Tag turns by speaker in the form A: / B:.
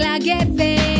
A: dezleg la ghete